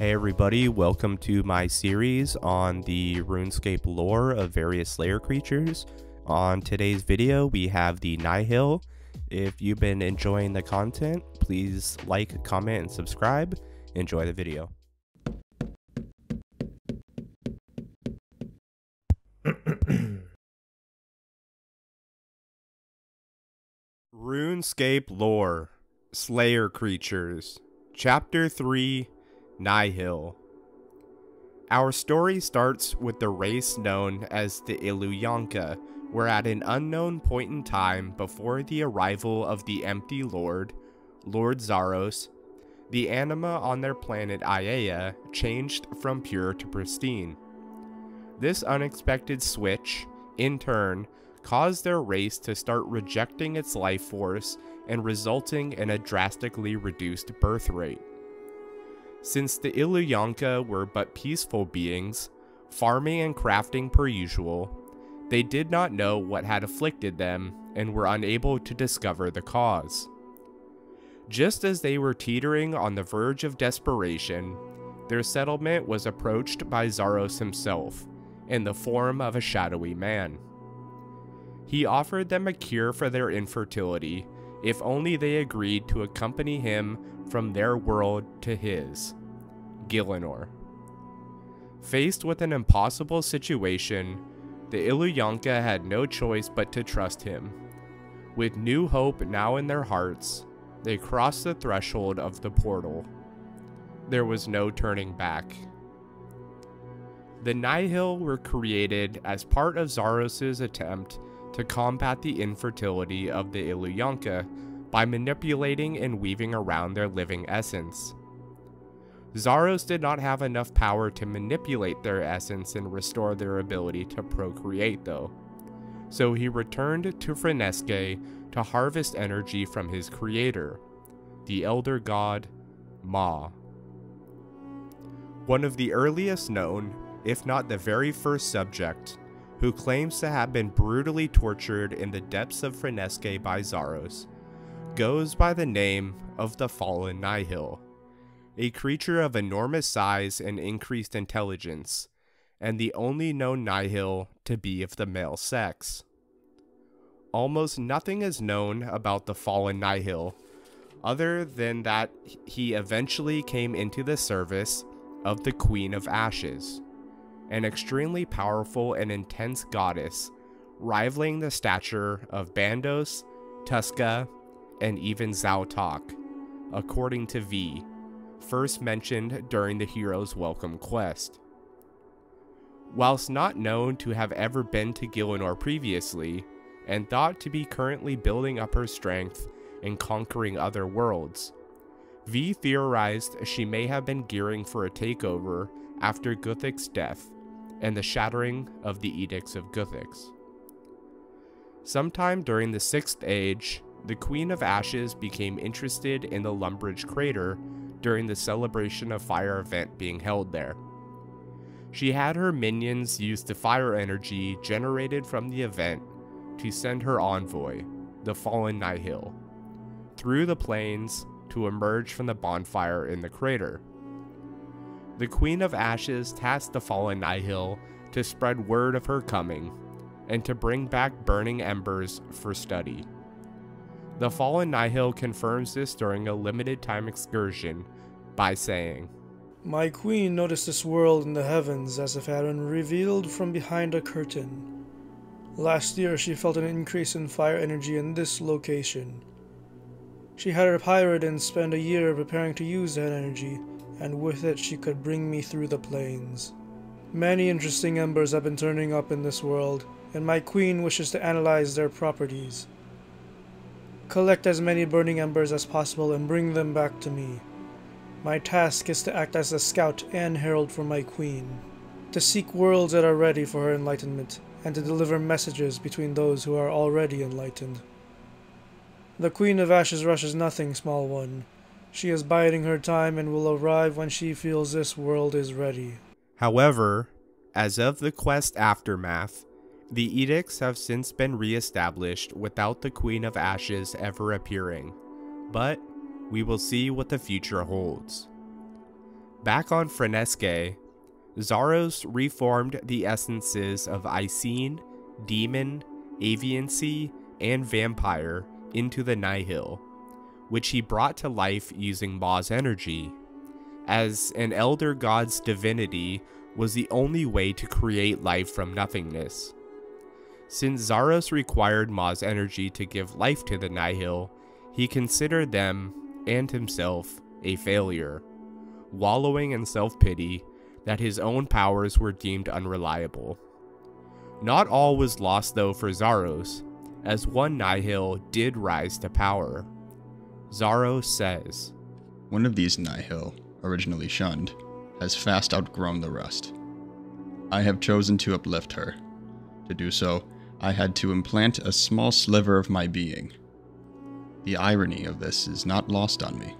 Hey everybody, welcome to my series on the RuneScape lore of various Slayer creatures. On today's video, we have the Nihil. If you've been enjoying the content, please like, comment, and subscribe. Enjoy the video. RuneScape lore Slayer creatures Chapter 3 Nihil Our story starts with the race known as the Illujanka, where at an unknown point in time before the arrival of the Empty Lord, Lord Zaros, the anima on their planet Aiea changed from pure to pristine. This unexpected switch, in turn, caused their race to start rejecting its life force and resulting in a drastically reduced birth rate. Since the Illujanka were but peaceful beings, farming and crafting per usual, they did not know what had afflicted them and were unable to discover the cause. Just as they were teetering on the verge of desperation, their settlement was approached by Zaros himself, in the form of a shadowy man. He offered them a cure for their infertility if only they agreed to accompany him from their world to his, Gielinor. Faced with an impossible situation, the Illujanka had no choice but to trust him. With new hope now in their hearts, they crossed the threshold of the portal. There was no turning back. The Nihil were created as part of Zaros' attempt to combat the infertility of the Illujanka by manipulating and weaving around their living essence. Zaros did not have enough power to manipulate their essence and restore their ability to procreate, though. So he returned to Freneskae to harvest energy from his creator, the elder god Mah. One of the earliest known, if not the very first subject, who claims to have been brutally tortured in the depths of Freneskae by Zaros, goes by the name of the Fallen Nihil, a creature of enormous size and increased intelligence, and the only known Nihil to be of the male sex. Almost nothing is known about the Fallen Nihil, other than that he eventually came into the service of the Queen of Ashes an extremely powerful and intense goddess, rivaling the stature of Bandos, Tuska, and even Zautok, according to V, first mentioned during the hero's welcome quest. Whilst not known to have ever been to Gielinor previously, and thought to be currently building up her strength and conquering other worlds, V theorized she may have been gearing for a takeover after Guthix's death and the shattering of the Edicts of Guthix. Sometime during the Sixth Age, the Queen of Ashes became interested in the Lumbridge crater during the celebration of fire event being held there. She had her minions use the fire energy generated from the event to send her envoy, the fallen Nihil, through the planes to emerge from the bonfire in the crater the Queen of Ashes tasked the fallen Nihil to spread word of her coming and to bring back burning embers for study. The fallen Nihil confirms this during a limited time excursion by saying, My queen noticed this world in the heavens as if it had been revealed from behind a curtain. Last year she felt an increase in fire energy in this location. She had her Pyrodins spend a year preparing to use that energy, and with it she could bring me through the planes. Many interesting embers have been turning up in this world, and my queen wishes to analyze their properties. Collect as many burning embers as possible and bring them back to me. My task is to act as a scout and herald for my queen, to seek worlds that are ready for her enlightenment, and to deliver messages between those who are already enlightened. The Queen of Ashes rushes nothing, small one. She is biding her time and will arrive when she feels this world is ready. However, as of the quest aftermath, the edicts have since been re-established without the Queen of Ashes ever appearing, but we will see what the future holds. Back on Freneskae, Zaros reformed the essences of Icyene, Demon, Aviansie, and Vampyre into the Nihil, which he brought to life using Mah's energy, as an elder god's divinity was the only way to create life from nothingness. Since Zaros required Mah's energy to give life to the Nihil, he considered them, and himself, a failure, wallowing in self pity that his own powers were deemed unreliable. Not all was lost though for Zaros, as one Nihil did rise to power. Zaros says, One of these Nihil, originally shunned, has fast outgrown the rest. I have chosen to uplift her. To do so, I had to implant a small sliver of my being. The irony of this is not lost on me.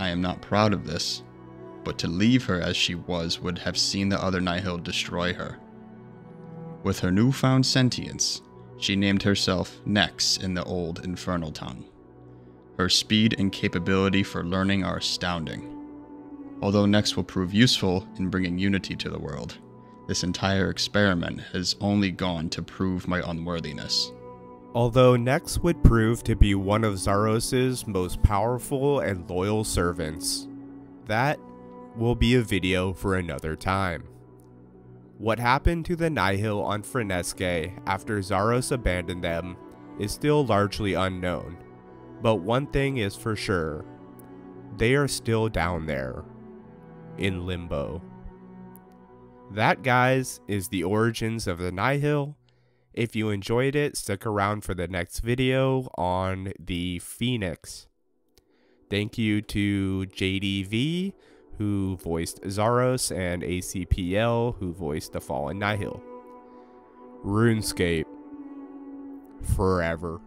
I am not proud of this, but to leave her as she was would have seen the other Nihil destroy her. With her newfound sentience, she named herself Nex in the old infernal tongue. Her speed and capability for learning are astounding. Although Nex will prove useful in bringing unity to the world, this entire experiment has only gone to prove my unworthiness. Although Nex would prove to be one of Zaros's most powerful and loyal servants, that will be a video for another time. What happened to the Nihil on Freneskae after Zaros abandoned them is still largely unknown, but one thing is for sure they are still down there in limbo. That, guys, is the origins of the Nihil. If you enjoyed it, stick around for the next video on the Phoenix. Thank you to JDV, who voiced Zaros, and ACPL, who voiced the Fallen Nihil. RuneScape. Forever.